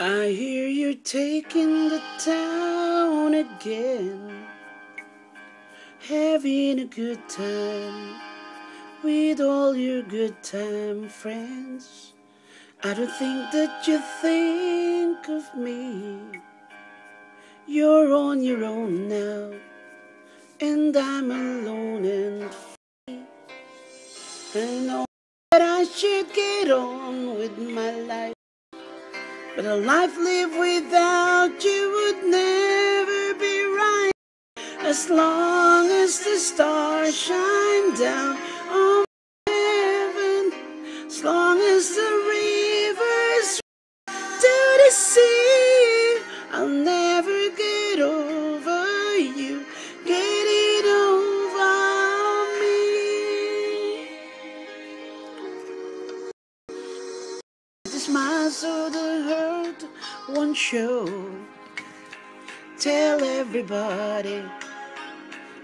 I hear you're taking the town again, having a good time with all your good time friends. I don't think that you think of me. You're on your own now, and I'm alone and free. I know that I should get on with my life. But a life lived without you would never be right. As long as the stars shine down on heaven, as long as the rivers to the sea, I'll never get over you, getting over me. The smiles of the won't show. Tell everybody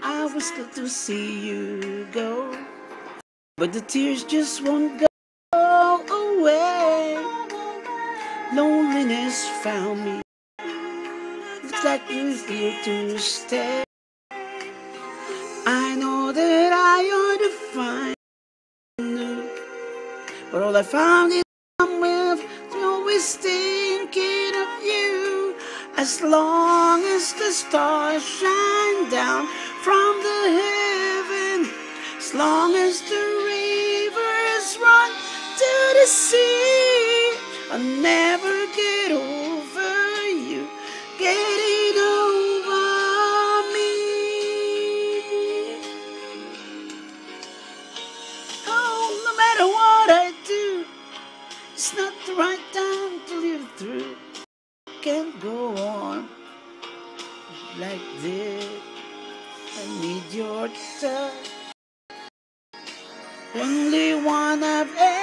I was glad to see you go, but the tears just won't go away. Loneliness found me. Looks like you're here to stay. I know that I ought to find new, but all I found is I'm with always thinking of you. As long as the stars shine down from the heaven, as long as the rivers run to the sea, I'll never get over you, getting over me. Oh, no matter what I do, it's not the right Can't go on like this. I need your touch. Only one I've ever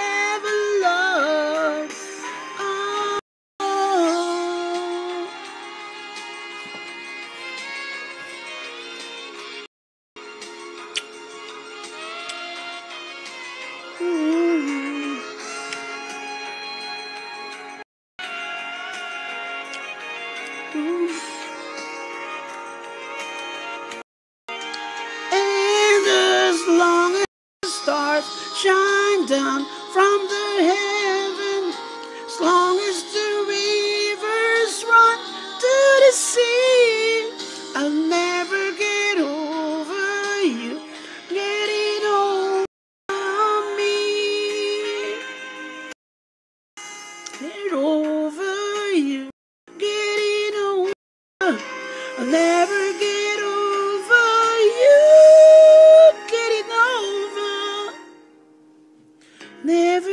And as long as the stars shine down I'll never get over you getting over. Never